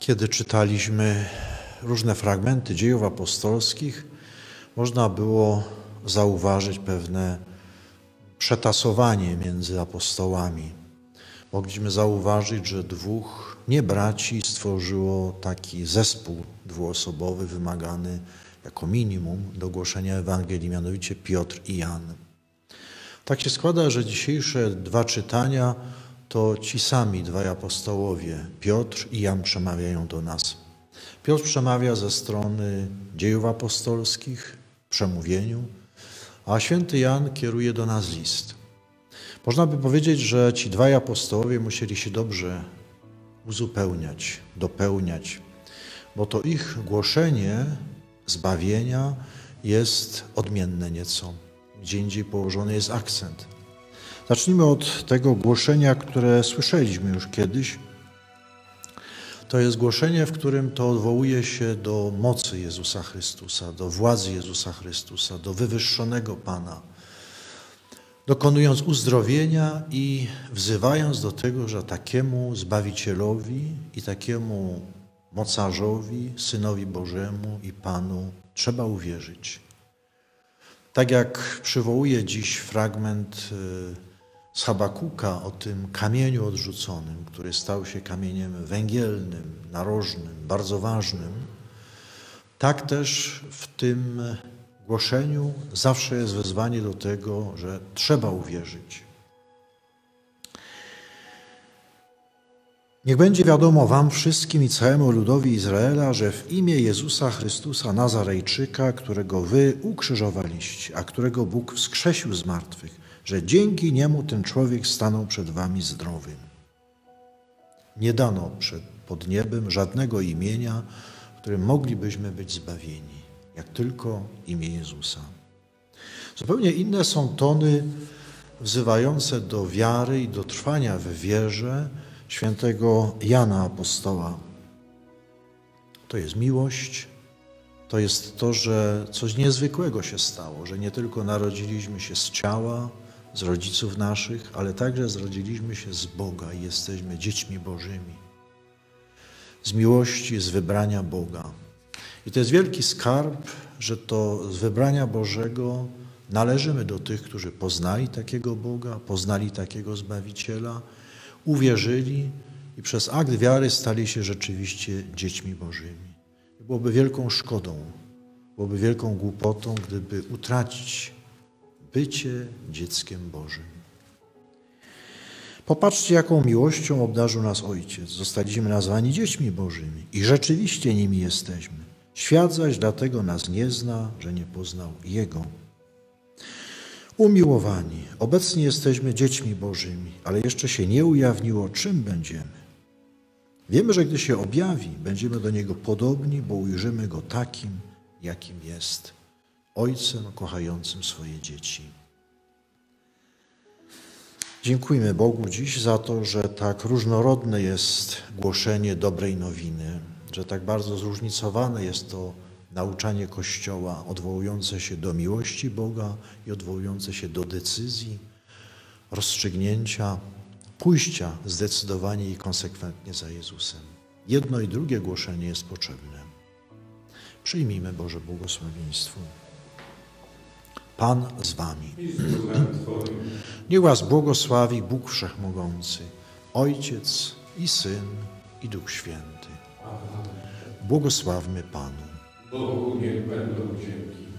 Kiedy czytaliśmy różne fragmenty dziejów apostolskich, można było zauważyć pewne przetasowanie między apostołami. Mogliśmy zauważyć, że dwóch niebraci stworzyło taki zespół dwuosobowy wymagany jako minimum do głoszenia Ewangelii, mianowicie Piotr i Jan. Tak się składa, że dzisiejsze dwa czytania to ci sami dwaj apostołowie, Piotr i Jan, przemawiają do nas. Piotr przemawia ze strony dziejów apostolskich, przemówieniu, a święty Jan kieruje do nas list. Można by powiedzieć, że ci dwaj apostołowie musieli się dobrze uzupełniać, dopełniać, bo to ich głoszenie zbawienia jest odmienne nieco. Gdzie indziej położony jest akcent. Zacznijmy od tego głoszenia, które słyszeliśmy już kiedyś. To jest głoszenie, w którym to odwołuje się do mocy Jezusa Chrystusa, do władzy Jezusa Chrystusa, do wywyższonego Pana, dokonując uzdrowienia i wzywając do tego, że takiemu Zbawicielowi i takiemu mocarzowi, Synowi Bożemu i Panu trzeba uwierzyć. Tak jak przywołuje dziś fragment y, z Habakuka o tym kamieniu odrzuconym, który stał się kamieniem węgielnym, narożnym, bardzo ważnym, tak też w tym głoszeniu zawsze jest wezwanie do tego, że trzeba uwierzyć. Niech będzie wiadomo Wam wszystkim i całemu ludowi Izraela, że w imię Jezusa Chrystusa Nazarejczyka, którego Wy ukrzyżowaliście, a którego Bóg wskrzesił z martwych, że dzięki niemu ten człowiek stanął przed wami zdrowym. Nie dano przed, pod niebem żadnego imienia, w którym moglibyśmy być zbawieni, jak tylko imię Jezusa. Zupełnie inne są tony wzywające do wiary i do trwania w wierze świętego Jana Apostoła. To jest miłość, to jest to, że coś niezwykłego się stało, że nie tylko narodziliśmy się z ciała, z rodziców naszych, ale także zrodziliśmy się z Boga i jesteśmy dziećmi Bożymi. Z miłości, z wybrania Boga. I to jest wielki skarb, że to z wybrania Bożego należymy do tych, którzy poznali takiego Boga, poznali takiego Zbawiciela, uwierzyli i przez akt wiary stali się rzeczywiście dziećmi Bożymi. Byłoby wielką szkodą, byłoby wielką głupotą, gdyby utracić bycie dzieckiem Bożym. Popatrzcie, jaką miłością obdarzył nas Ojciec. Zostaliśmy nazwani dziećmi Bożymi i rzeczywiście nimi jesteśmy. Świat zaś dlatego nas nie zna, że nie poznał Jego. Umiłowani, obecnie jesteśmy dziećmi Bożymi, ale jeszcze się nie ujawniło, czym będziemy. Wiemy, że gdy się objawi, będziemy do Niego podobni, bo ujrzymy Go takim, jakim jest. Ojcem kochającym swoje dzieci. Dziękujmy Bogu dziś za to, że tak różnorodne jest głoszenie dobrej nowiny, że tak bardzo zróżnicowane jest to nauczanie Kościoła odwołujące się do miłości Boga i odwołujące się do decyzji, rozstrzygnięcia, pójścia zdecydowanie i konsekwentnie za Jezusem. Jedno i drugie głoszenie jest potrzebne. Przyjmijmy Boże błogosławieństwo. Pan z wami. Niech was błogosławi Bóg Wszechmogący, Ojciec i Syn i Duch Święty. Błogosławmy Panu. Bogu niech będą dzięki.